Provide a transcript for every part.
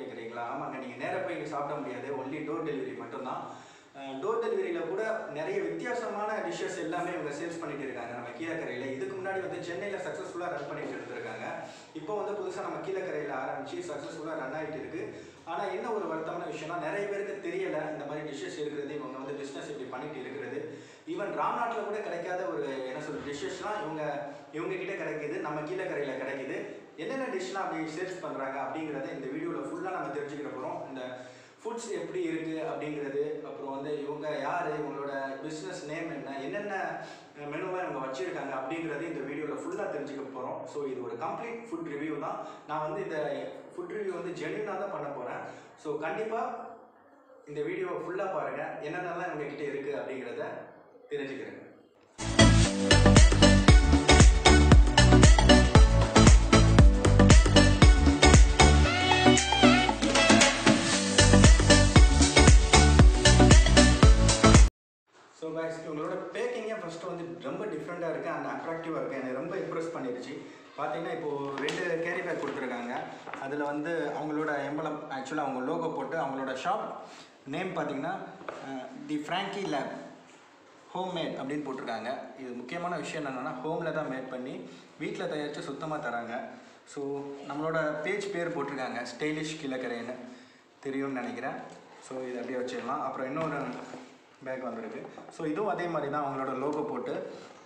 கேட்குறீங்களா ஆமாங்க நீங்கள் நேராக போய் இங்கே சாப்பிட முடியாது. ஒன்லி டோர் டெலிவரி மட்டும்தான். டோர் டெலிவரியில் கூட நிறைய வித்தியாசமான டிஷ்ஷஸ் எல்லாமே இவங்க சேல்ஸ் பண்ணிட்டு இருக்காங்க. நம்ம கீழக்கரையில். இதுக்கு முன்னாடி வந்து சென்னையில் சக்ஸஸ்ஃபுல்லாக ரன் பண்ணிட்டு இருந்திருக்காங்க. இப்போ வந்து புதுசாக நம்ம கீழக்கரையில் ஆரம்பித்து சக்ஸஸ்ஃபுல்லாக ரன் ஆகிட்டு இருக்குது ஆனால் என்ன ஒரு வருத்தமான விஷயம்னா நிறைய பேருக்கு தெரியலை இந்த மாதிரி டிஷ்ஷஸ் இருக்கிறது இவங்க வந்து பிஸ்னஸ் இப்படி பண்ணிட்டு இருக்கிறது. ஈவன் ராம்நாட்டில் கூட கிடைக்காத ஒரு என்ன சொல்ற டிஷ்ஷஸ்லாம் இவங்க இவங்க கிட்ட கிடைக்குது நம்ம கீழக்கரையில் கிடைக்குது. என்னென்ன டிஷ்லாம் அப்படி சேல்ஸ் பண்ணுறாங்க அப்படிங்கிறத இந்த வீடியோவில் ஃபுல்லாக நம்ம தெரிஞ்சுக்கிற போகிறோம் இந்த ஃபுட்ஸ் எப்படி இருக்குது அப்படிங்கிறது அப்புறம் வந்து இவங்க யார் இவங்களோட பிஸ்னஸ் நேம் என்ன என்னென்ன மெனுவாக இவங்க வச்சுருக்காங்க அப்படிங்கிறது இந்த வீடியோவில் ஃபுல்லாக தெரிஞ்சுக்க போகிறோம் ஸோ இது ஒரு கம்ப்ளீட் ஃபுட் ரிவ்யூ தான். நான் வந்து இந்த ஃபுட் ரிவ்யூ வந்து ஜென்யூனாக தான் பண்ண போகிறேன் ஸோ கண்டிப்பாக இந்த வீடியோவை ஃபுல்லாக பாருங்கள் என்னென்னலாம் இவங்க இருக்குது அப்படிங்கிறத தெரிஞ்சுக்கிறேன். டிஃப்ரெண்ட்டாக இருக்குது அண்ட் அட்ராக்டிவாக இருக்குது எனக்கு ரொம்ப இம்ப்ரெஸ் பண்ணிடுச்சு பார்த்தீங்கன்னா இப்போது ரெண்டு கேரி பேக் கொடுத்துருக்காங்க. அதில் வந்து அவங்களோட எம்பளம் ஆக்சுவலாக அவங்க லோகோ போட்டு அவங்களோட ஷாப் நேம் பார்த்தீங்கன்னா the Frankie Lab home made அப்படின்னு போட்டிருக்காங்க. இது முக்கியமான விஷயம் என்னென்னா ஹோமில் தான் மேட் பண்ணி வீட்டில் தயாரித்து சுத்தமாக தராங்க. ஸோ நம்மளோட பேஜ் பேர் போட்டிருக்காங்க ஸ்டைலிஷ் கிழக்கரைன்னு. தெரியும்னு நினைக்கிறேன். ஸோ இது அப்படியே வச்சிடலாம். அப்புறம் இன்னொரு பேக் வந்திருக்கு. ஸோ இதுவும் அதே மாதிரி தான் அவங்களோட லோகோ போட்டு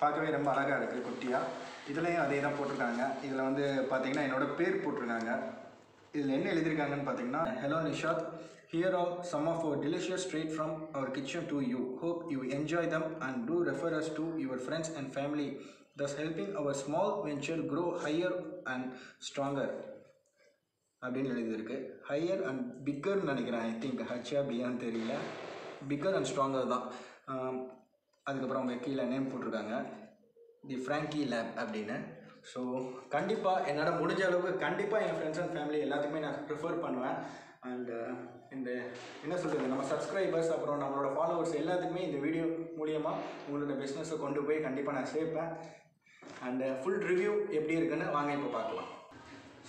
பார்க்கவே ரொம்ப அழகாக இருக்குது குட்டியாக இதுலேயும் அதே தான் போட்டிருக்காங்க. இதில் வந்து பார்த்தீங்கன்னா என்னோடய பேர் போட்டிருக்காங்க. இதில் என்ன எழுதியிருக்காங்கன்னு பார்த்தீங்கன்னா hello Nishad here are some of our delicious street from our kitchen to you hope you enjoy them and do refer us to your friends and family thus helping our small venture grow higher and stronger அப்படின்னு எழுதியிருக்கு. Higher and பிக்கர்னு நினைக்கிறேன் I think ஹச்சா பியான்னு தெரியல. Bigger and stronger தான். Um, அதுக்கப்புறம் அவங்க கீழே நேம் போட்டிருக்காங்க. தி ஃப்ராங்கி லேப் அப்படின்னு. ஸோ கண்டிப்பாக என்னால் முடிஞ்ச அளவுக்கு கண்டிப்பாக என் ஃப்ரெண்ட்ஸ் அண்ட் ஃபேமிலி எல்லாத்துக்குமே நான் ப்ரிஃபர் பண்ணுவேன். அண்ட் uh, இந்த என்ன சொல்கிறது நம்ம சப்ஸ்கிரைபர்ஸ் அப்புறம் நம்மளோட ஃபாலோவர்ஸ் எல்லாத்துக்குமே இந்த வீடியோ மூலியமாக உங்களோட பிஸ்னஸை கொண்டு போய் கண்டிப்பாக நான் சேர்ப்பேன். அண்டு ஃபுல் ரிவ்யூ எப்படி இருக்குன்னு வாங்க இப்போ பார்க்கலாம்.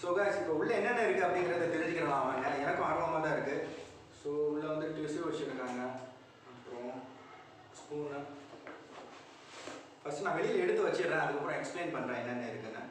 ஸோ guys இப்போ உள்ளே என்னென்ன இருக்குது அப்படிங்கிறத தெரிஞ்சுக்கலாம் வாங்க. எனக்கும் ஆர்வமாக தான் இருக்குது ஸோ உள்ளே வந்து டிஷ்யூ வச்சுருக்காங்க. அப்புறம் ஸ்பூனு ஃபஸ்ட் நான் வெளியில் எடுத்து வச்சிடுறேன் அதுக்கப்புறம் எக்ஸ்பிளைன் பண்ணுறேன் என்னென்ன இருக்குன்னு.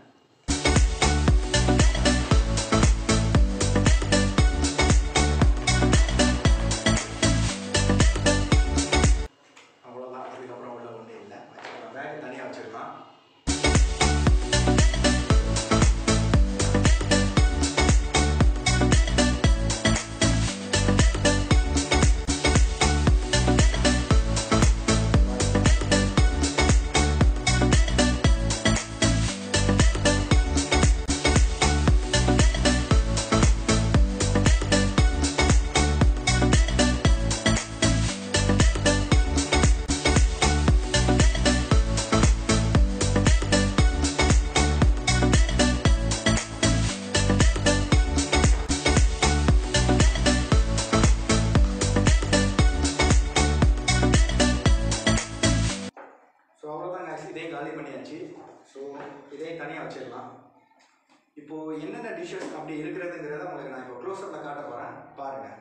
இப்போது அப்படி இருக்கிறதுங்கிறத உங்களுக்கு நான் இப்போ க்ளோஸ்அப்பில் காட்ட போகிறேன் பாருங்கள்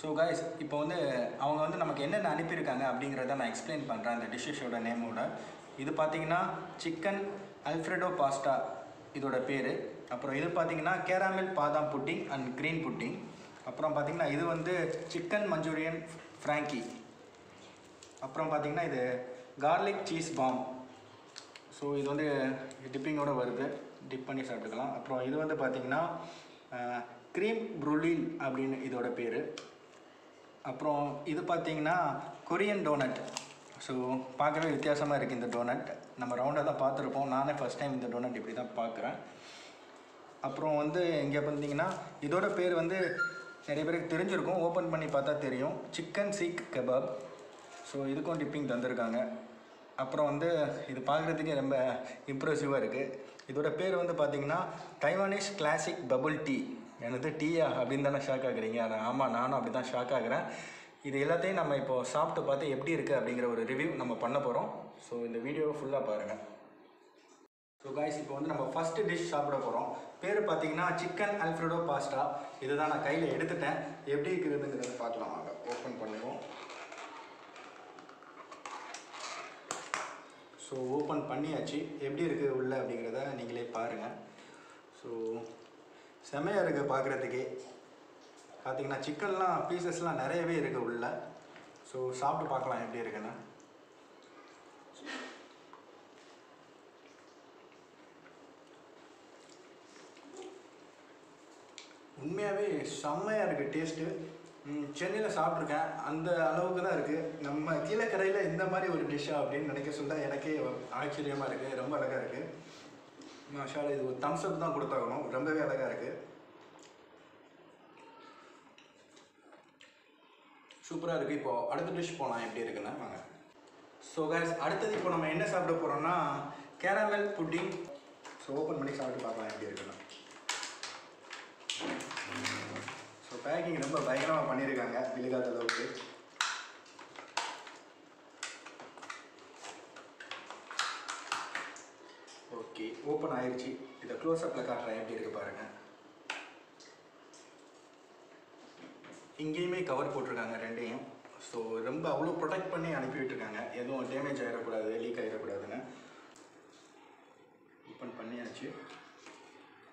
ஸோ கைஸ் இப்போ வந்து அவங்க வந்து நமக்கு என்னென்ன அனுப்பியிருக்காங்க அப்படிங்கிறத நான் எக்ஸ்பிளைன் பண்ணுறேன் அந்த டிஷ்ஷஸோட நேமோட இது பார்த்தீங்கன்னா சிக்கன் அல்ஃப்ரெடோ பாஸ்டா இதோட பேர். அப்புறம் இது பார்த்தீங்கன்னா கேராமில் பாதாம் புட்டிங் அண்ட் க்ரீன் புட்டிங் அப்புறம் பார்த்தீங்கன்னா இது வந்து சிக்கன் மஞ்சூரியன் ஃப்ராங்கி அப்புறம் பார்த்தீங்கன்னா இது கார்லிக் சீஸ் பாம் ஸோ இது வந்து டிப்பிங்கோட வருது. டிப் பண்ணி சாப்பிட்டுக்கலாம். அப்புறம் இது வந்து பார்த்தீங்கன்னா க்ரீம் ப்ரூலில் அப்படின்னு இதோட பேர். அப்புறம் இது பார்த்தீங்கன்னா கொரியன் டோனட். ஸோ பார்க்கவே வித்தியாசமாக இருக்குது இந்த டோனட். நம்ம ரவுண்டாக தான் பார்த்துருப்போம். நானே ஃபஸ்ட் டைம் இந்த டோனட் இப்படி தான் பார்க்குறேன். அப்புறம் வந்து இங்கே பார்த்தீங்கன்னா இதோட பேர் வந்து நிறைய பேருக்கு தெரிஞ்சிருக்கும். ஓப்பன் பண்ணி பார்த்தா தெரியும். சிக்கன் சீக் கபாப் ஸோ இதுக்கும் டிப்பிங் தந்திருக்காங்க. அப்புறம் வந்து இது பார்க்குறதுக்கே ரொம்ப இம்ப்ரெசிவாக இருக்குது இதோட பேர் வந்து பார்த்தீங்கன்னா தைவானிஷ் கிளாசிக் பபுள் டீ எனது டீயா அப்படின்னு தானே ஷாக் ஆகுறீங்க? ஆனால் ஆமாம் நானும் அப்படி தான் ஷாக் ஆகுறேன். இது எல்லாத்தையும் நம்ம இப்போ சாப்பிட்டு பார்த்து எப்படி இருக்குது அப்படிங்கிற ஒரு ரிவ்யூ நம்ம பண்ண போகிறோம் ஸோ இந்த வீடியோவை ஃபுல்லாக பாருங்கள் ஸோ காய்ஸ் இப்போ வந்து நம்ம ஃபஸ்ட்டு டிஷ் சாப்பிட போகிறோம் பேர் பார்த்தீங்கன்னா சிக்கன் அல்ஃப்ரெடோ பாஸ்டா இதுதான் நான் கையில் எடுத்துட்டேன். எப்படி இருக்குதுங்கிறத பார்க்கலாம் வாங்க. ஓப்பன் பண்ணுவோம் ஸோ ஓப்பன் பண்ணியாச்சு. எப்படி இருக்குது உள்ள அப்படிங்கிறத நீங்களே பாருங்கள் ஸோ செமையாக இருக்குது பார்க்குறதுக்கே பார்த்திங்கன்னா சிக்கன்லாம் பீசஸ்லாம் நிறையவே இருக்குது உள்ள. ஸோ சாப்பிட்டு பார்க்கலாம் எப்படி இருக்குன்னு. உண்மையாகவே செம்மையாக இருக்குது டேஸ்ட்டு சென்னையில் சாப்பிட்ருக்கேன் அந்த அளவுக்கு தான் இருக்குது நம்ம கீழக்கரையில் இந்த மாதிரி ஒரு டிஷ்ஷா அப்படின்னு நினைக்க சொல்ல எனக்கே ஆச்சரியமாக இருக்குது ரொம்ப அழகாக இருக்குது மாஷால இது ஒரு தம்ஸ் அப் தான் கொடுத்தாகணும். ரொம்பவே அழகாக இருக்குது சூப்பராக இருக்குது இப்போ அடுத்த டிஷ் போகலாம் எப்படி இருக்குன்னு வாங்க. ஸோ கேஸ் அடுத்தது இப்போ நம்ம என்ன சாப்பிட போகிறோம்னா கேரமல் புட்டிங் ஸோ ஓப்பன் பண்ணி சாப்பிட்டு பார்க்கலாம் எப்படி இருக்குன்னு. ஸோ பேக்கிங் ரொம்ப பயங்கரமாக பண்ணியிருக்காங்க விழுகாத அளவுக்கு ஓகே ஓப்பன் ஆயிடுச்சு இதை க்ளோஸ்அப்பில் காட்டுறேன். எப்படி இருக்கு பாருங்க. இங்கேயுமே கவர் போட்டிருக்காங்க ரெண்டையும். ஸோ ரொம்ப அவ்வளோ ப்ரொடெக்ட் பண்ணி அனுப்பி விட்டுருக்காங்க எதுவும் டேமேஜ் ஆகிடக்கூடாது லீக் ஆகிடக்கூடாதுன்னு ஓப்பன் பண்ணியாச்சு.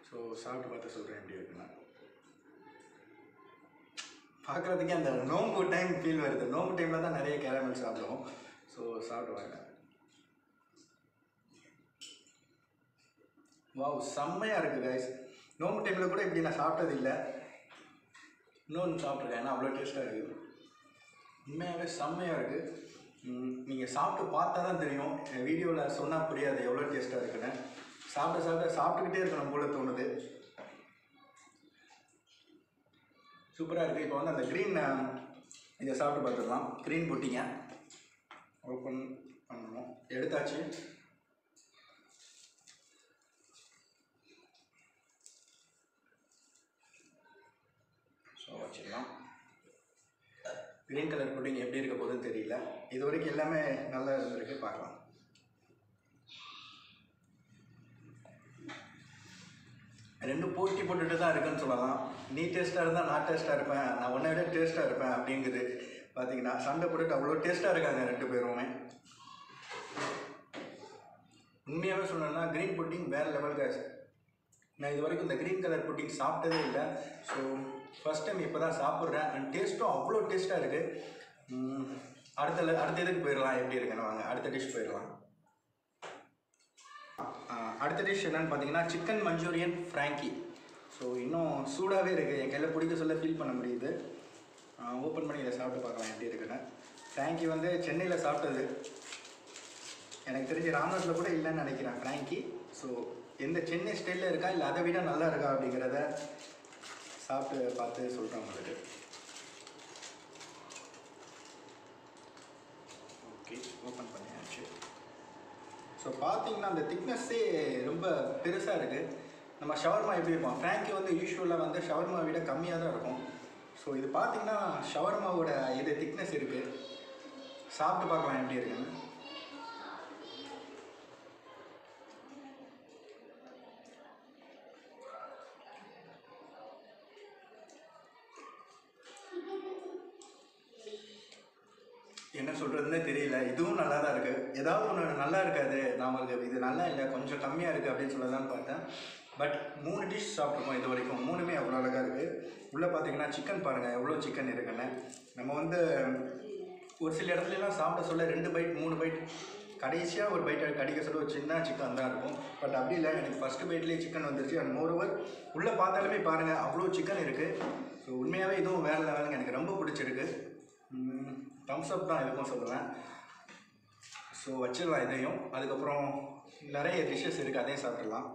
ஸோ சாப்பிட்டு பார்த்து சொல்கிறேன் எப்படி இருக்குன்னா. பார்க்குறதுக்கே அந்த நோம்பு டைம் ஃபீல் வருது. நோம்பு டைமில் தான் நிறைய கேரமல் சாப்பிடுவோம். ஸோ சாப்பிடுவாங்க வாவ் செம்மையாக இருக்குது கைஸ் நோம்பு டைமில் கூட இப்படி நான் சாப்பிட்டது இல்லை இன்னொன்று சாப்பிட்ருக்கேன் ஏன்னா அவ்வளோ டேஸ்ட்டாக இருக்குது உண்மையாகவே செம்மையாக இருக்குது நீங்கள் சாப்பிட்டு பார்த்தா தான் தெரியும். வீடியோவில் சொன்னால் புரியாது எவ்வளோ டேஸ்ட்டாக இருக்குன்னு. சாப்பிட சாப்பிட சாப்பிட்டுக்கிட்டே இருக்கணும் போல தோணுது. சூப்பராக இருக்குது இப்போ வந்து அந்த க்ரீன் இதை சாப்பிட்டு பார்த்துடலாம். க்ரீன் புட்டிங்க. ஓப்பன் பண்ணணும். எடுத்தாச்சு. ஸோ க்ரீன் கலர் புட்டிங் எப்படி இருக்க போகுதுன்னு தெரியல. இது வரைக்கும் எல்லாமே நல்லா இருந்திருக்கு பார்க்கலாம். ரெண்டும் போட்டி போட்டுட்டு தான் இருக்குன்னு சொல்லலாம். நீ டேஸ்ட்டாக இருந்தால் நான் டேஸ்ட்டாக இருப்பேன். நான் உன்னை விட டேஸ்ட்டாக இருப்பேன் அப்படிங்குது. பார்த்தீங்கன்னா சண்டை போட்டுட்டு அவ்வளோ டேஸ்ட்டாக இருக்காங்க ரெண்டு பேருமே. உண்மையாகவே சொல்லணும்னா க்ரீன் புட்டிங் வேறு லெவல் காசு நான் இது வரைக்கும் இந்த க்ரீன் கலர் புட்டிங் சாப்பிட்டதே இல்லை. ஸோ ஃபஸ்ட் டைம் இப்போ தான் சாப்பிட்றேன் அண்ட் டேஸ்ட்டும் அவ்வளோ டேஸ்ட்டாக இருக்குது அடுத்த அடுத்த இதுக்கு போயிடலாம் எப்படி இருக்குன்னு வாங்க. அடுத்த டிஷ் போயிடலாம் அடுத்த டிஷ் என்னன்னு பார்த்தீங்கன்னா சிக்கன் மஞ்சூரியன் ஃப்ராங்கி ஸோ இன்னும் சூடாகவே இருக்குது என் கையில் பிடிக்க சொல்ல ஃபீல் பண்ண முடியுது. ஓப்பன் பண்ணி இதை சாப்பிட்டு பார்க்கலாம் எப்படி இருக்குன்னு. ஃப்ராங்கி வந்து சென்னையில் சாப்பிட்டது. எனக்கு தெரிஞ்சு ராம்நாட்டில் கூட இல்லைன்னு நினைக்கிறேன் ஃப்ராங்கி ஸோ எந்த சென்னை ஸ்டைலில் இருக்கா இல்லை அதை விட நல்லா இருக்கா அப்படிங்கிறத சாப்பிட்டு பார்த்து சொல்கிறேன் உங்களுக்கு. ஓகே ஓப்பன் பண்ணியாச்சு. ஸோ பார்த்தீங்கன்னா அந்த திக்னஸ்ஸே ரொம்ப பெருசாக இருக்குது நம்ம ஷவர்மா எப்படி இருக்கும் ஃப்ராங்கி வந்து யூஸ்வலாக வந்து ஷவர்மா விட கம்மியாக தான் இருக்கும். ஸோ இது பார்த்தீங்கன்னா ஷவர்மாவோட இது திக்னஸ் இருக்குது சாப்பிட்டு பார்க்கலாம் எப்படி இருக்குன்னு. இது நல்லா இல்லை கொஞ்சம் கம்மியாக இருக்குது அப்படின்னு சொல்லலாம்னு பார்த்தேன். பட் மூணு டிஷ் சாப்பிட்ருக்கோம் இது வரைக்கும். மூணுமே அவ்வளோ அழகாக இருக்குது உள்ளே பார்த்தீங்கன்னா சிக்கன் பாருங்கள் எவ்வளோ சிக்கன் இருக்குன்னு. நம்ம வந்து ஒரு சில இடத்துலலாம் சாப்பிட சொல்ல ரெண்டு பைட் மூணு பைட் கடைசியாக ஒரு பைட் கடிக்க சொல்ல ஒரு சின்ன சிக்கன் தான் இருக்கும். பட் அப்படி இல்லை எனக்கு ஃபஸ்ட்டு பைட்லேயே சிக்கன் வந்துருச்சு. அண்ட் மோரோவர் உள்ளே பார்த்தாலுமே பாருங்கள் அவ்வளோ சிக்கன் இருக்குது ஸோ உண்மையாகவே இதுவும் வேறு லெவலுங்க எனக்கு ரொம்ப பிடிச்சிருக்கு. தம்ஸ் அப் தான் இதுக்கும் சொல்லுவேன். ஸோ வச்சிடலாம் இதையும். அதுக்கப்புறம் நிறைய டிஷ்ஷஸ் இருக்குது அதையும் சாப்பிட்றலாம்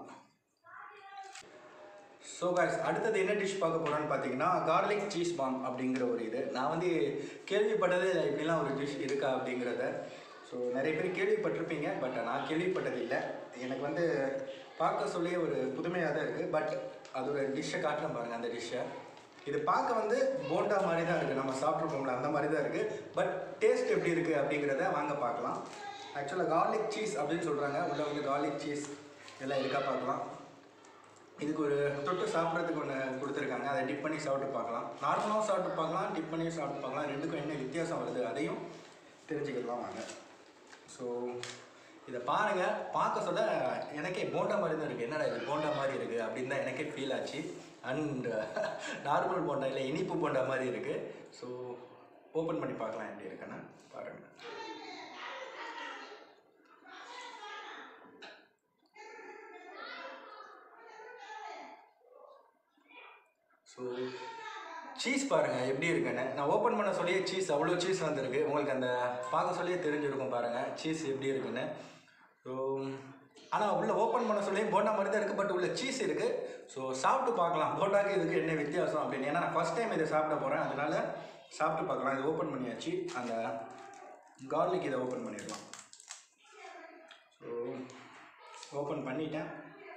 ஸோ ஸோ அடுத்தது என்ன டிஷ் பார்க்க போகிறோன்னு பார்த்தீங்கன்னா கார்லிக் சீஸ் பாம் அப்படிங்கிற ஒரு இது. நான் வந்து கேள்விப்பட்டது இப்படிலாம் ஒரு டிஷ் இருக்கா அப்படிங்கிறத. ஸோ நிறைய பேர் கேள்விப்பட்டிருப்பீங்க பட் நான் கேள்விப்பட்டது இல்லை. எனக்கு வந்து பார்க்க சொல்லி ஒரு புதுமையாக தான் இருக்குது பட் அது ஒரு டிஷ்ஷை காட்டலாம் பாருங்கள் அந்த டிஷ்ஷை இது பார்க்க வந்து போண்டா மாதிரி தான் இருக்குது நம்ம சாப்பிட்ருப்போம்ல அந்த மாதிரி தான் இருக்குது பட் டேஸ்ட் எப்படி இருக்குது அப்படிங்கிறத வாங்க பார்க்கலாம். ஆக்சுவலாக கார்லிக் சீஸ் அப்படின்னு சொல்கிறாங்க உள்ள வந்து கார்லிக் சீஸ் எல்லாம் இருக்கா பார்க்கலாம். இதுக்கு ஒரு தொட்டு சாப்பிட்றதுக்கு ஒன்று கொடுத்துருக்காங்க. அதை டிப் பண்ணி சாப்பிட்டு பார்க்கலாம். நார்மலாகவும் சாப்பிட்டு பார்க்கலாம் டிப் பண்ணி சாப்பிட்டு பார்க்கலாம். ரெண்டுக்கும் என்ன வித்தியாசம் வருது அதையும் தெரிஞ்சுக்கலாம் வாங்க. ஸோ இதை பாருங்கள் பார்க்க சொல்ல எனக்கே போண்டா மாதிரி தான் இருக்குது என்னடா இது? போண்டா மாதிரி இருக்குது அப்படின்னு தான் எனக்கே ஃபீல் ஆச்சு. அண்ட் நார்மல் போண்டா இல்லை இனிப்பு போண்டா மாதிரி இருக்குது ஸோ ஓப்பன் பண்ணி பார்க்கலாம். எப்படி இருக்குன்னு பாருங்கள் ஸோ சீஸ் பாருங்கள் எப்படி இருக்குன்னு. நான் ஓப்பன் பண்ண சொல்லியே சீஸ் அவ்வளோ சீஸ் வந்திருக்கு. உங்களுக்கு அந்த பார்க்க சொல்லியே தெரிஞ்சிருக்கும் பாருங்கள் சீஸ் எப்படி இருக்குன்னு. ஸோ ஆனால் உள்ளே ஓப்பன் பண்ண சொல்லி போண்டா மாதிரி தான் இருக்குது பட் உள்ள சீஸ் இருக்குது ஸோ சாப்பிட்டு பார்க்கலாம். போண்டாக்கு இதுக்கு என்ன வித்தியாசம் அப்படின்னு. ஏன்னா நான் ஃபஸ்ட் டைம் இதை சாப்பிட போகிறேன் அதனால் சாப்பிட்டு பார்க்கலாம். இது ஓப்பன் பண்ணியாச்சு. அந்த கார்லிக் இதை ஓப்பன் பண்ணிடலாம். ஸோ ஓப்பன் பண்ணிட்டேன்.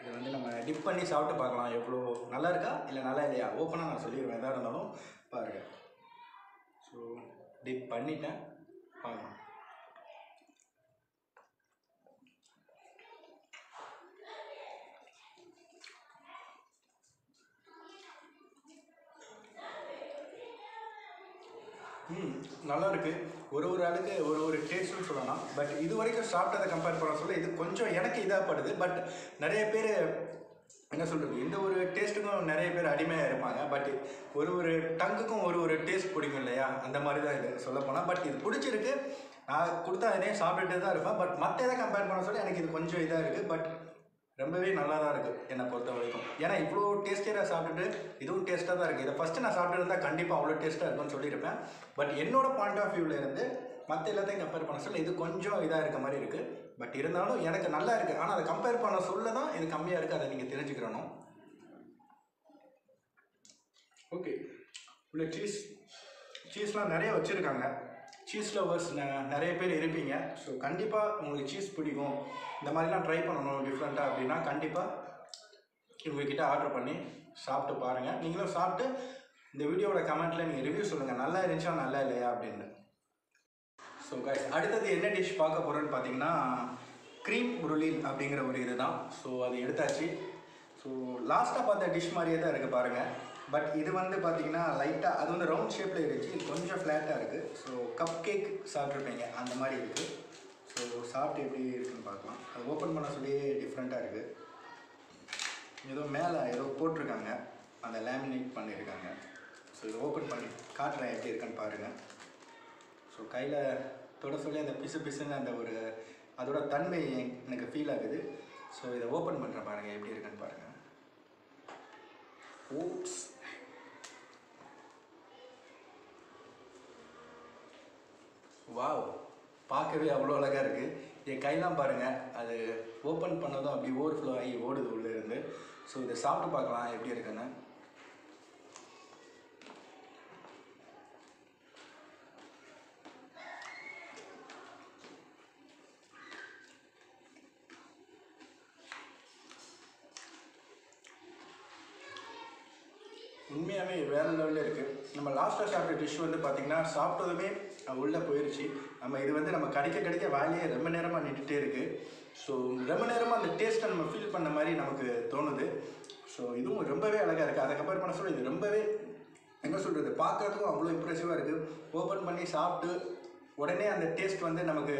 இதை வந்து நம்ம டிப் பண்ணி சாப்பிட்டு பார்க்கலாம். எவ்வளோ நல்லா இருக்கா? இல்லை நல்லா இல்லையா? ஓப்பனாக நான் சொல்லிடுவேன் எதாக இருந்தாலும் பாருங்கள் ஸோ டிப் பண்ணிட்டேன். பார்க்கலாம் ம் நல்லா இருக்குது ஒரு ஒரு ஆளுக்கு ஒரு ஒரு டேஸ்ட்னு சொல்லலாம். பட் இது வரைக்கும் சாப்பிட்டதை கம்பேர் பண்ண சொல்ல இது கொஞ்சம் எனக்கு இதாகப்படுது பட் நிறைய பேர் என்ன சொல்கிறது எந்த ஒரு டேஸ்ட்டுக்கும் நிறைய பேர் அடிமையாக இருப்பாங்க. பட் ஒரு ஒரு டங்குக்கும் ஒரு ஒரு டேஸ்ட் பிடிக்கும் இல்லையா? அந்த மாதிரி தான் இது சொல்லப்போனால் பட் இது பிடிச்சிருக்கு. நான் கொடுத்தா இதையும் சாப்பிட்டுட்டு தான் இருப்பேன். பட் மற்ற இதை கம்பேர் பண்ண சொல்ல எனக்கு இது கொஞ்சம் இதாக இருக்குது பட் ரொம்பவே நல்லா தான் இருக்குது என்னை பொறுத்த வரைக்கும். ஏன்னா இவ்வளோ டேஸ்டியாக சாப்பிட்டுட்டு இதுவும் டேஸ்ட்டாக தான் இருக்குது இதை ஃபஸ்ட்டு நான் சாப்பிட்டுருந்தா கண்டிப்பாக அவ்வளோ டேஸ்ட்டாக இருக்கும்னு சொல்லியிருப்பேன். பட் என்னோட பாயிண்ட் ஆஃப் வியூவில் இருந்து மற்ற எல்லாத்தையும் கம்பேர் பண்ண சொல்ல இது கொஞ்சம் இதாக இருக்க மாதிரி இருக்குது பட் இருந்தாலும் எனக்கு நல்லா இருக்குது ஆனால் அதை கம்பேர் பண்ண சொல்ல தான் இது கம்மியாக இருக்குது அதை நீங்கள் தெரிஞ்சுக்கிறணும். ஓகே உள்ள சீஸ் சீஸ்லாம் நிறைய வச்சுருக்காங்க. சீஸ் லவர்ஸ் நிறைய பேர் இருப்பீங்க. ஸோ கண்டிப்பாக உங்களுக்கு சீஸ் பிடிக்கும். இந்த மாதிரிலாம் ட்ரை பண்ணணும் டிஃப்ரெண்ட்டாக அப்படின்னா கண்டிப்பாக இவங்கக்கிட்ட ஆர்டர் பண்ணி சாப்பிட்டு பாருங்கள் நீங்களும் சாப்பிட்டு இந்த வீடியோவோட கமெண்ட்டில் நீங்கள் ரிவ்யூ சொல்லுங்கள் நல்லா இருந்துச்சா நல்லா இல்லையா அப்படின்னு. ஸோ கைஸ் அடுத்தது என்ன டிஷ் பார்க்க போகிறோன்னு பார்த்தீங்கன்னா க்ரீம் உருளில் அப்படிங்கிற ஒரு இது தான் ஸோ அது எடுத்தாச்சு. ஸோ லாஸ்ட்டாக பார்த்த டிஷ் மாதிரியே தான் இருக்குது பாருங்கள் பட் இது வந்து பார்த்தீங்கன்னா லைட்டாக அது வந்து ரவுண்ட் ஷேப்பில் இருந்துச்சு. இது கொஞ்சம் ஃப்ளாட்டாக இருக்குது ஸோ கப் கேக் சாப்பிட்ருப்பீங்க அந்த மாதிரி இருக்குது ஸோ சாப்பிட்டு எப்படி இருக்குன்னு பார்க்கலாம். அது ஓப்பன் பண்ண சொல்லி டிஃப்ரெண்ட்டாக இருக்குது ஏதோ மேலே ஏதோ போட்டிருக்காங்க. அந்த லேமினேட் பண்ணியிருக்காங்க ஸோ இதை ஓப்பன் பண்ணி காட்டுறேன் எப்படி இருக்குன்னு பாருங்கள் ஸோ கையில் தொட சொல்லி அந்த பிசு பிசுன்னு அந்த ஒரு அதோட தன்மை எனக்கு ஃபீல் ஆகுது. ஸோ இதை ஓப்பன் பண்ணுறேன் பாருங்கள் எப்படி இருக்குன்னு பாருங்கள் ஓப்ஸ் வாவ் பார்க்கவே அவ்வளோ அழகாக இருக்குது என் கையெல்லாம் பாருங்கள் அது ஓப்பன் பண்ணதும் அப்படி ஓவர்ஃப்ளோ ஆகி ஓடுது உள்ளே இருந்து. ஸோ இதை சாப்பிட்டு பார்க்கலாம் எப்படி இருக்குன்னு. உண்மையாகவே வேறு லெவலில் இருக்குது நம்ம லாஸ்ட்டாக சாப்பிட்ட டிஷ் வந்து பார்த்திங்கன்னா சாப்பிட்டதுமே உள்ளே போயிடுச்சு நம்ம இது வந்து நம்ம கடிக்க கடிக்க வாயிலே ரொம்ப நேரமாக நின்றுட்டே இருக்குது ஸோ ரொம்ப நேரமாக அந்த டேஸ்ட்டை நம்ம ஃபீல் பண்ண மாதிரி நமக்கு தோணுது. ஸோ இதுவும் ரொம்பவே அழகாக இருக்குது அதை கம்பேர் பண்ண சொல்ல இது ரொம்பவே என்ன சொல்கிறது பார்க்குறதுக்கும் அவ்வளோ இம்ப்ரெசிவாக இருக்குது ஓப்பன் பண்ணி சாப்பிட்டு உடனே அந்த டேஸ்ட் வந்து நமக்கு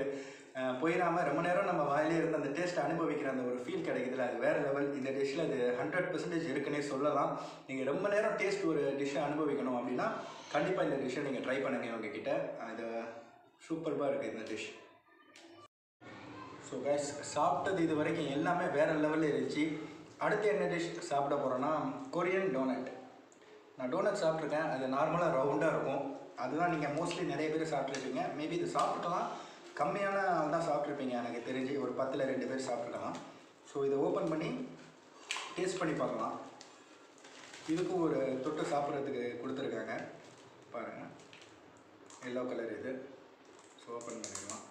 போயிடாமல் போயிடாம ரொம்ப நேரம் நம்ம வாயிலே இருந்து அந்த டேஸ்ட் அனுபவிக்கிற அந்த ஒரு ஃபீல் கிடைக்குதுல. அது வேறு லெவல் இந்த டிஷ்ஷில் அது ஹண்ட்ரட் பர்சன்டேஜ் இருக்குன்னே சொல்லலாம். நீங்கள் ரொம்ப நேரம் டேஸ்ட் ஒரு டிஷ்ஷை அனுபவிக்கணும் அப்படின்னா கண்டிப்பாக இந்த டிஷ்ஷை நீங்கள் ட்ரை பண்ணுங்கள் இவங்க கிட்ட அது சூப்பர்பாக இருக்குது இந்த டிஷ் ஸோ கைஸ் சாப்பிட்டது இது வரைக்கும் எல்லாமே வேறு லெவலில் இருந்துச்சு. அடுத்து என்ன டிஷ் சாப்பிட போகிறோன்னா கொரியன் டோனட் நான் டோனட் சாப்பிட்ருக்கேன் அது நார்மலாக ரவுண்டாக இருக்கும். அதுதான் நீங்கள் மோஸ்ட்லி நிறைய பேர் சாப்பிட்ருப்பீங்க மேபி இது சாப்பிட்டுக்கலாம். கம்மியான ஆள் தான் சாப்பிட்ருப்பீங்க. எனக்கு தெரிஞ்சு ஒரு பத்தில் ரெண்டு பேர் சாப்பிட்ருக்கலாம். ஸோ இதை ஓப்பன் பண்ணி டேஸ்ட் பண்ணி பார்க்கலாம். இதுக்கும் ஒரு தொட்டு சாப்பிட்றதுக்கு கொடுத்துருக்காங்க. பாருங்கள் எல்லோ கலர் இது. ஸோ ஓப்பன் பண்ணிக்கலாம்.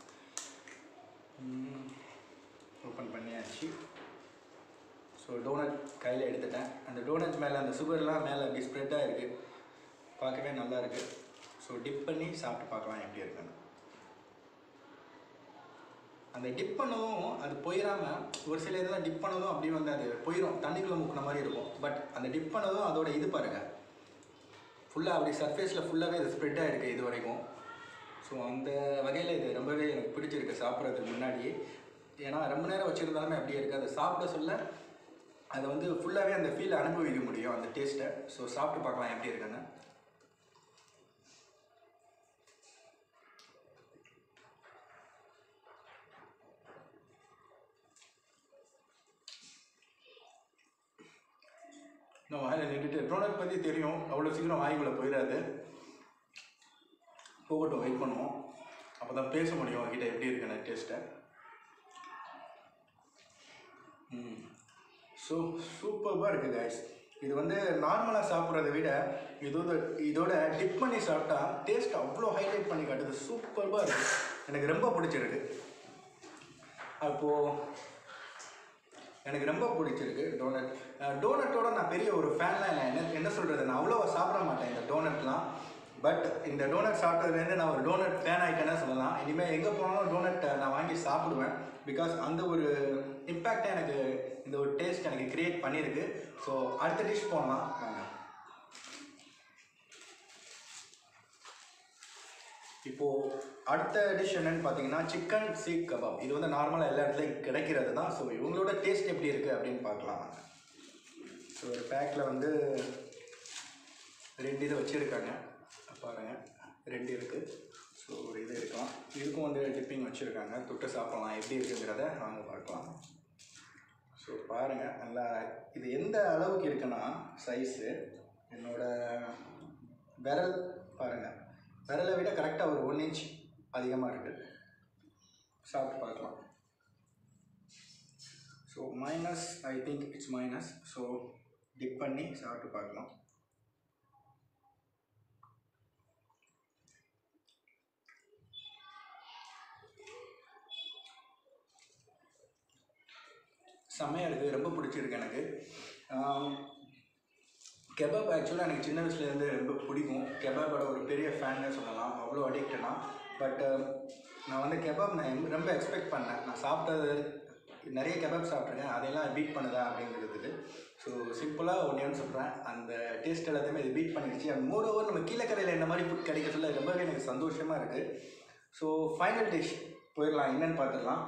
ஓப்பன் பண்ணியாச்சு. ஸோ டோனட் கையில் எடுத்துட்டேன். அந்த டோனட் மேலே அந்த சுகர்லாம் மேலே அப்படி ஸ்ப்ரெட்டாக இருக்குது பார்க்கவே நல்லா இருக்குது ஸோ டிப் பண்ணி சாப்பிட்டு பார்க்கலாம் எப்படி இருக்குன்னு. அந்த டிப் பண்ணதும் அது போயிடாமல் ஒரு சில இதெல்லாம் டிப் பண்ணதும் அப்படியே வந்து அது போயிடும் தண்ணிக்குள்ளே முக்கின மாதிரி இருக்கும். பட் அந்த டிப் பண்ணதும் அதோட இது பாருங்கள் ஃபுல்லாக அப்படி சர்ஃபேஸில் ஃபுல்லாகவே இது ஸ்ப்ரெட் ஆகிருக்கு இது வரைக்கும். ஸோ அந்த வகையில் இது ரொம்பவே எனக்கு பிடிச்சிருக்கு சாப்பிட்றதுக்கு முன்னாடி. ஏன்னா ரொம்ப நேரம் வச்சுருந்தாலுமே அப்படியே இருக்குது அதை சாப்பிட சொல்ல அதை வந்து ஃபுல்லாகவே அந்த ஃபீல் அனுபவிக்க முடியும் அந்த டேஸ்ட்டை ஸோ சாப்பிட்டு பார்க்கலாம் எப்படி இருக்குன்னு. நம்ம வாயில் நின்றுட்டு ப்ராடக்ட் பற்றி தெரியும். அவ்வளோ சீக்கிரம் வாய்க்குள்ளே போயிடாது போகட்டும் வெயிட் பண்ணுவோம். அப்போ தான் பேச முடியும் அவங்ககிட்ட எப்படி இருக்குன்னு டேஸ்ட்டை ம். ஸோ சூப்பராக இருக்குது கைஸ் இது வந்து நார்மலாக சாப்பிட்றத விட இதோட இதோட டிப் பண்ணி சாப்பிட்டா டேஸ்ட் அவ்வளோ ஹைலைட் பண்ணி காட்டுது. சூப்பராக இருக்குது எனக்கு ரொம்ப பிடிச்சிருக்கு. அப்போது எனக்கு ரொம்ப பிடிச்சிருக்கு டோனட் டோனட்டோட நான் பெரிய ஒரு ஃபேன்லாம் இல்லை. என்ன என்ன சொல்கிறது நான் அவ்வளோவா சாப்பிட மாட்டேன் இந்த டோனட்லாம் பட் இந்த டோனட் சாப்பிட்டதுலேருந்து நான் ஒரு டோனட் ஃபேன் ஆகிட்டேன்னு சொல்லலாம். இனிமேல் எங்கே போனாலும் டோனட் நான் வாங்கி சாப்பிடுவேன். பிகாஸ் அந்த ஒரு இம்பேக்டை எனக்கு இந்த ஒரு டேஸ்ட் எனக்கு க்ரியேட் பண்ணியிருக்கு ஸோ அடுத்த டிஷ் போகலாம் வாங்க இப்போது அடுத்த டிஷ் என்னென்னு பார்த்தீங்கன்னா சிக்கன் சீக் கபாப் இது வந்து நார்மலாக எல்லா இடத்துலையும் கிடைக்கிறது தான் ஸோ இவங்களோட டேஸ்ட் எப்படி இருக்குது அப்படின்னு பார்க்கலாம் ஸோ ஒரு பேக்கில் வந்து ரெண்டு இது வச்சுருக்காங்க. பாருங்கள் ரெண்டு இருக்குது ஸோ ஒரு இது இருக்கலாம் இதுக்கும் வந்து டிப்பிங் வச்சுருக்காங்க. தொட்டு சாப்பிட்லாம். எப்படி இருக்குங்கிறத வாங்க பார்க்கலாம். ஸோ பாருங்கள் நல்லா இது எந்த அளவுக்கு இருக்குன்னா சைஸு என்னோடய விரல் பாருங்கள் விரலை விட கரெக்டாக ஒரு ஒன் இன்ச் அதிகமாக இருக்குது சாப்பிட்டு பார்க்கலாம். So minus I think it's minus so dip பண்ணி சாப்பிட்டு பார்க்கலாம். செம்மையாக இருக்குது ரொம்ப பிடிச்சிருக்கு எனக்கு. கெபாப் ஆக்சுவலாக எனக்கு சின்ன வயசுலேருந்து ரொம்ப பிடிக்கும். கெபாபோட ஒரு பெரிய ஃபேன்னு சொல்லலாம். அவ்வளோ அடிக்டனா பட் நான் வந்து கெபாப் நான் ரொம்ப எக்ஸ்பெக்ட் பண்ணேன். நான் சாப்பிட்டது நிறைய கெபாப் சாப்பிட்ருக்கேன் அதையெல்லாம் பீட் பண்ணுதா அப்படிங்கிறது ஸோ சிம்பிளாக ஒன்றே சொல்கிறேன் அந்த டேஸ்ட் எல்லாத்தையுமே இது பீட் பண்ணிடுச்சு. அண்ட் மோர் ஓவர் நம்ம கீழக்கரையில் இந்த மாதிரி ஃபுட் கிடைக்க சொல்ல ரொம்பவே எனக்கு சந்தோஷமாக இருக்குது ஸோ ஃபைனல் டிஷ் போயிடலாம். என்னன்னு பார்த்துடலாம்.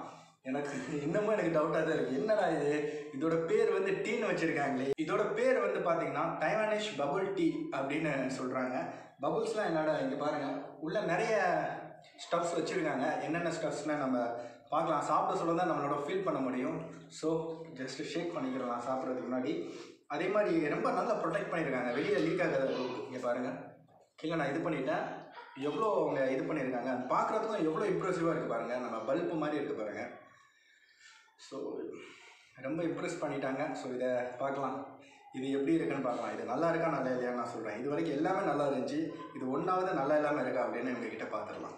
எனக்கு இன்னமும் எனக்கு டவுட்டாக தான் இருக்குது என்னடா இது? இதோட பேர் வந்து டீன்னு வச்சுருக்காங்களே. இதோட பேர் வந்து பார்த்தீங்கன்னா டைவானிஷ் பபுள் டீ அப்படின்னு சொல்கிறாங்க பபுள்ஸ்லாம் என்னடா இங்கே பாருங்கள் உள்ள நிறைய ஸ்டப்ஸ் வச்சுருக்காங்க. என்னென்ன ஸ்டப்ஸ்னால் நம்ம பார்க்கலாம். சாப்பிட சொல்ல தான் நம்மளோட ஃபீல் பண்ண முடியும். ஸோ ஜஸ்ட் ஷேக் பண்ணிக்கிறலாம் சாப்பிட்றதுக்கு முன்னாடி. அதே மாதிரி ரொம்ப நல்லா ப்ரொடெக்ட் பண்ணியிருக்காங்க வெளியே லீக் ஆகாத இங்கே பாருங்கள் கீழே நான் இது பண்ணிட்டேன். எவ்வளோ அவங்க இது பண்ணியிருக்காங்க அது பார்க்குறதுக்கும் எவ்வளோ இம்ப்ரெசிவாக இருக்குது பாருங்கள் நம்ம பல்பு மாதிரி இருக்குது பாருங்கள் ஸோ ரொம்ப இம்ப்ரெஸ் பண்ணிட்டாங்க. ஸோ இதை பார்க்கலாம். இது எப்படி இருக்குன்னு பார்க்கலாம். இது நல்லா இருக்கா நல்லா இல்லையான்னு நான் சொல்கிறேன் இது வரைக்கும் எல்லாமே நல்லா இருந்துச்சு. இது ஒன்றாவது நல்லா இல்லாமல் இருக்கா அப்படின்னு எங்ககிட்ட பார்த்துடலாம்.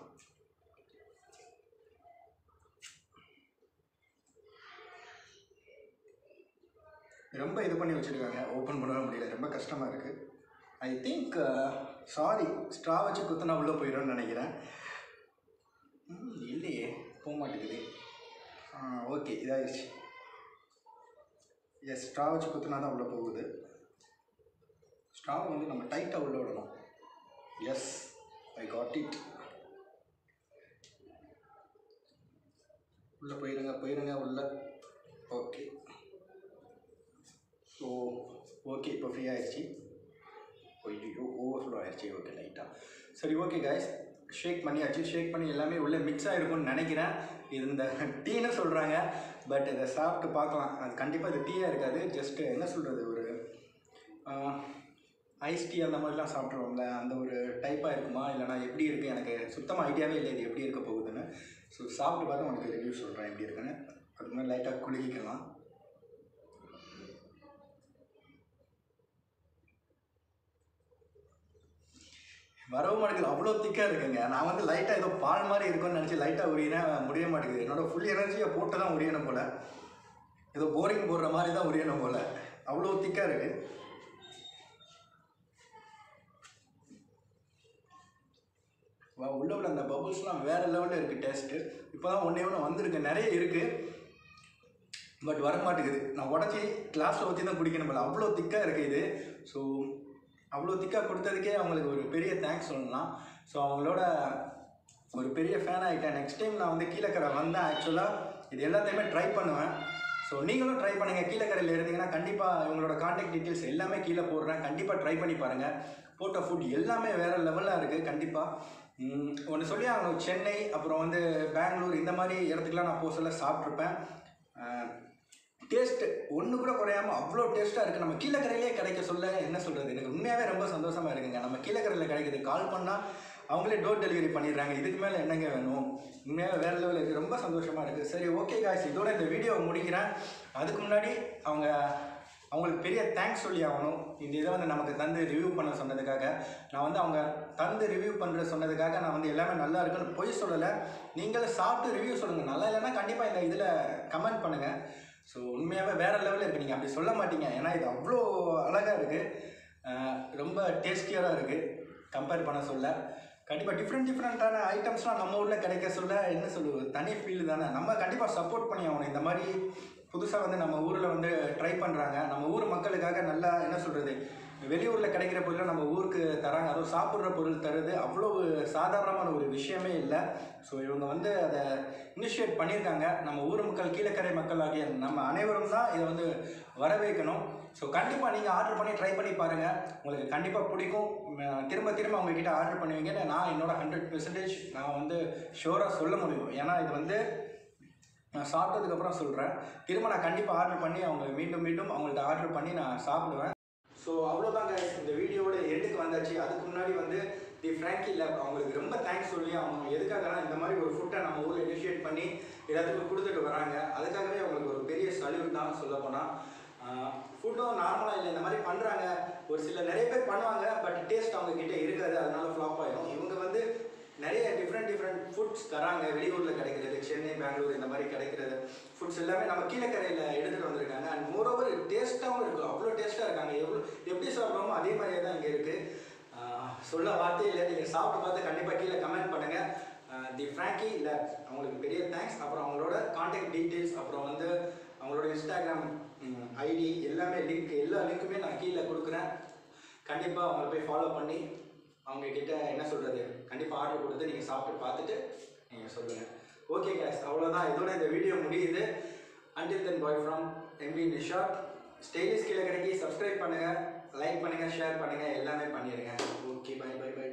ரொம்ப இது பண்ணி வச்சுருக்காங்க. ஓப்பன் பண்ணவே முடியல. ரொம்ப கஷ்டமாக இருக்குது I think sorry uh, straw வச்சு குத்துனா உள்ளே போயிடும்னு நினைக்கிறேன். ம், இல்லையே. போக மாட்டேங்குது. ஓகே இதாகிடுச்சு எஸ் ஸ்ட்ரா வச்சு குத்துனா தான் உள்ளே போகுது. ஸ்ட்ராவை வந்து நம்ம டைட்டாக உள்ளே விடணும். எஸ் ஐ காட் இட் உள்ளே போயிருங்க போயிருங்க உள்ள. ஓகே ஸோ ஓகே இப்போ ஃப்ரீ ஆயிடுச்சு. ஐயோ ஓவர்ஃப்ளோ ஆயிடுச்சு. ஓகே லைட்டாக சரி ஓகே காய்ஸ் ஷேக் பண்ணியாச்சு ஷேக் பண்ணி எல்லாமே உள்ளே மிக்ஸ் ஆகிருக்கும்னு நினைக்கிறேன். இது இந்த டீன்னு சொல்கிறாங்க பட் இதை சாப்பிட்டு பார்க்கலாம். அது கண்டிப்பாக இது டீயாக இருக்காது. ஜஸ்ட்டு என்ன சொல்கிறது ஒரு ஐஸ் டீ அந்த மாதிரிலாம் சாப்பிட்ருவோம்ல அந்த ஒரு டைப்பாக இருக்குமா? இல்லைனா எப்படி இருக்குது எனக்கு சுத்தமாக ஐடியாவே இல்லை இது எப்படி இருக்க போகுதுன்னு. ஸோ சாப்பிட்டு பார்த்து உனக்கு ரிவ்யூ சொல்கிறேன் எப்படி இருக்குன்னு. அதுக்கு மாதிரி லைட்டாக குளிக்கலாம் வரவும் மாட்டேங்குது. அவ்வளோ திக்காக இருக்குங்க. நான் வந்து லைட்டாக ஏதோ பால் மாதிரி இருக்கும்னு நினச்சி லைட்டாக உரியனேன் முடிய மாட்டேங்குது. என்னோட ஃபுல் எனர்ஜியை போட்டு தான் உரியணும் போல். ஏதோ போரிங் போடுற மாதிரி தான் உரியணும் போல். அவ்வளோ திக்காக இருக்குது வா உள்ள உள்ள அந்த பபுள்ஸ்லாம் வேறு லெவலில் இருக்குது டேஸ்ட்டு இப்போ தான் ஒன்றே ஒன்று வந்திருக்கு. நிறைய இருக்குது பட் வர மாட்டேங்குது நான் உடச்சி கிளாஸில் ஊற்றி தான் குடிக்கணும் போல. அவ்வளோ திக்காக இருக்குது இது. ஸோ அவ்வளோ திக்காக கொடுத்ததுக்கே அவங்களுக்கு ஒரு பெரிய தேங்க்ஸ் சொல்லலாம். ஸோ அவங்களோட ஒரு பெரிய ஃபேன் ஆகிட்டேன் நெக்ஸ்ட் டைம் நான் வந்து கீழக்கரை வந்தேன் ஆக்சுவலாக இது எல்லாத்தையுமே ட்ரை பண்ணுவேன். ஸோ நீங்களும் ட்ரை பண்ணுங்கள் கீழக்கரையில் இருந்தீங்கன்னா கண்டிப்பாக இவங்களோட காண்டாக்ட் டீட்டெயில்ஸ் எல்லாமே கீழே போடுறேன். கண்டிப்பாக ட்ரை பண்ணி பாருங்கள் போட்ட ஃபுட் எல்லாமே வேறு லெவலாக இருக்குது கண்டிப்பாக ஒன்று சொல்லி அவங்க சென்னை அப்புறம் வந்து பெங்களூர் இந்த மாதிரி இடத்துக்குலாம் நான் போக சொல்ல சாப்பிட்ருப்பேன். டேஸ்ட்டு ஒன்று கூட குறையாம அவ்வளோ டேஸ்ட்டாக இருக்குது நம்ம கீழக்கரையிலே கிடைக்க சொல்ல என்ன சொல்கிறது எனக்கு உண்மையாகவே ரொம்ப சந்தோஷமாக இருக்குங்க. நம்ம கீழக்கரையில் கிடைக்கிது. கால் பண்ணால் அவங்களே டோர் டெலிவரி பண்ணிடுறாங்க. இதுக்கு மேலே என்னங்க வேணும்? உண்மையாக வேறு லெவலில் இருக்குது ரொம்ப சந்தோஷமாக இருக்குது சரி ஓகே காய்ஸ் இதோட இந்த வீடியோவை முடிக்கிறேன். அதுக்கு முன்னாடி அவங்க அவங்களுக்கு பெரிய தேங்க்ஸ் சொல்லி ஆகணும். இந்த இதை வந்து நமக்கு தந்து ரிவ்யூ பண்ண சொன்னதுக்காக. நான் வந்து அவங்க தந்து ரிவ்யூ பண்ணுற சொன்னதுக்காக நான் வந்து எல்லாமே நல்லா இருக்குன்னு பொய் சொல்லலை. நீங்களும் சாப்பிட்டு ரிவ்யூ சொல்லுங்கள் நல்லா இல்லைன்னா கண்டிப்பாக இந்த இதில் கமெண்ட் பண்ணுங்கள் ஸோ உண்மையாகவே வேறு லெவலில் இருக்குது நீங்கள் அப்படி சொல்ல மாட்டீங்க. ஏன்னா இது அவ்வளோ அழகாக இருக்குது ரொம்ப டேஸ்டியராக இருக்குது கம்பேர் பண்ண சொல்ல. கண்டிப்பாக டிஃப்ரெண்ட் டிஃப்ரெண்ட்டான ஐட்டம்ஸ்லாம் நம்ம ஊரில் கிடைக்க சொல்ல என்ன சொல்லுவது தனி ஃபீல் தானே. நம்ம கண்டிப்பாக சப்போர்ட் பண்ணி ஆகணும். இந்த மாதிரி புதுசாக வந்து நம்ம ஊரில் வந்து ட்ரை பண்ணுறாங்க நம்ம ஊர் மக்களுக்காக நல்லா என்ன சொல்கிறது வெளியூரில் கிடைக்கிற பொருளை நம்ம ஊருக்கு தராங்க. அதுவும் சாப்பிட்ற பொருள் தருது அவ்வளோ சாதாரணமான ஒரு விஷயமே இல்லை. ஸோ இவங்க வந்து அதை இனிஷியேட் பண்ணியிருக்காங்க. நம்ம ஊர் மக்கள் கீழக்கரை மக்கள் ஆகிய நம்ம அனைவரும் தான் இதை வந்து வரவேற்கணும். ஸோ கண்டிப்பாக நீங்கள் ஆர்டர் பண்ணி ட்ரை பண்ணி பாருங்கள் உங்களுக்கு கண்டிப்பாக பிடிக்கும். திரும்ப திரும்ப அவங்கக்கிட்ட ஆர்டர் பண்ணுவீங்கன்னு நான் என்னோட ஹண்ட்ரட் பெர்சன்டேஜ் நான் வந்து ஷோராக சொல்ல முடியும். ஏன்னா இது வந்து நான் சாப்பிட்டதுக்கப்புறம் சொல்கிறேன் திரும்ப நான் கண்டிப்பாக ஆர்டர் பண்ணி அவங்க மீண்டும் மீண்டும் அவங்கள்ட்ட ஆர்டர் பண்ணி நான் சாப்பிடுவேன். ஸோ அவ்வளோதாங்க இந்த வீடியோவோட எண்டுக்கு வந்தாச்சு. அதுக்கு முன்னாடி வந்து தி ஃப்ராங்கி லேப் அவங்களுக்கு ரொம்ப தேங்க்ஸ் சொல்லி அவங்க எதுக்காகலாம் இந்த மாதிரி ஒரு ஃபுட்டை நம்ம ஊரில் இனிஷியேட் பண்ணி எல்லாத்துக்கும் கொடுத்துட்டு வராங்க. அதுக்காகவே அவங்களுக்கு ஒரு பெரிய சல்யூட் தான் சொல்ல போனால் ஃபுட்டும் நார்மலாக இல்லை. இந்த மாதிரி பண்ணுறாங்க ஒரு சில நிறைய பேர் பண்ணுவாங்க பட் டேஸ்ட் அவங்க கிட்டே இருக்காது. அதனால ஃப்ளாப் ஆகிடும் இவங்க வந்து நிறைய டிஃப்ரெண்ட் டிஃப்ரெண்ட் ஃபுட்ஸ் தராங்க. வெளியூரில் கிடைக்கிறது சென்னை பெங்களூர் இந்த மாதிரி கிடைக்கிறது. ஃபுட்ஸ் எல்லாமே நம்ம கீழக்கரையில் எடுத்துகிட்டு வந்திருக்காங்க. அண்ட் மோர் ஓவர் டேஸ்ட்டாகவும் இருக்கும் அவ்வளோ டேஸ்ட்டாக இருக்காங்க. எவ்வளோ எப்படி சாப்பிட்றோமோ அதே மாதிரியே தான் இங்கே இருக்குது சொல்ல வார்த்தையே இல்லை. நீங்கள் சாப்பிட்டு பார்த்து கண்டிப்பாக கீழே கமெண்ட் பண்ணுங்கள் தி ஃப்ராங்கி இல்லை அவங்களுக்கு பெரிய தேங்க்ஸ் அப்புறம் அவங்களோட காண்டாக்ட் டீட்டெயில்ஸ் அப்புறம் வந்து அவங்களோட இன்ஸ்டாகிராம் ஐடி எல்லாமே லிங்க் எல்லா லிங்க்குமே நான் கீழே கொடுக்குறேன். கண்டிப்பாக அவங்கள போய் ஃபாலோ பண்ணி அவங்க கிட்ட என்ன சொல்கிறது கண்டிப்பாக ஆர்டர் கொடுத்து நீங்கள் சாப்பிட்டு பார்த்துட்டு நீங்கள் சொல்லுங்கள் ஓகே கேஸ் அவ்வளோதான் இதோட இந்த வீடியோ முடியுது. Until then bye from MP Nisha stages கீழே கிடைக்கி சப்ஸ்கிரைப் பண்ணுங்கள் லைக் பண்ணுங்கள் ஷேர் பண்ணுங்கள் எல்லாமே பண்ணிடுங்க ஓகே பை பை பை